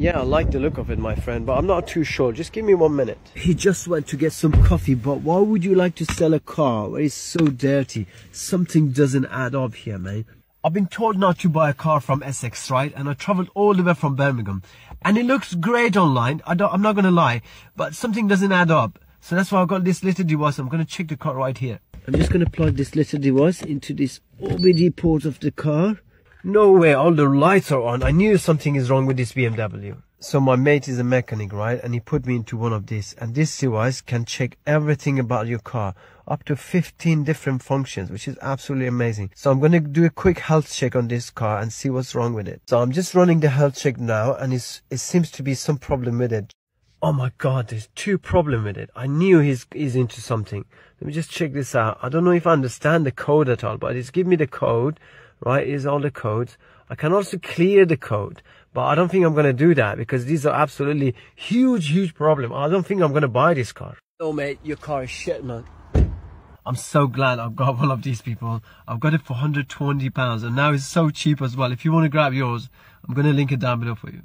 Yeah, I like the look of it, my friend, but I'm not too sure. Just give me one minute. He just went to get some coffee, but why would you like to sell a car it's so dirty? Something doesn't add up here, man. I've been told not to buy a car from Essex, right? And I traveled all the way from Birmingham. And it looks great online. I don't, I'm not going to lie, but something doesn't add up. So that's why I've got this little device. I'm going to check the car right here. I'm just going to plug this little device into this OBD port of the car. No way, all the lights are on. I knew something is wrong with this BMW. So my mate is a mechanic, right? And he put me into one of these. And this device can check everything about your car. Up to 15 different functions, which is absolutely amazing. So I'm going to do a quick health check on this car and see what's wrong with it. So I'm just running the health check now and it's, it seems to be some problem with it. Oh my God, there's two problem with it. I knew he's, he's into something. Let me just check this out. I don't know if I understand the code at all, but it's give me the code right? Is all the codes. I can also clear the code, but I don't think I'm going to do that because these are absolutely huge, huge problem. I don't think I'm going to buy this car. Oh mate, your car is shit, man. I'm so glad I've got one of these people. I've got it for 120 pounds and now it's so cheap as well. If you want to grab yours, I'm going to link it down below for you.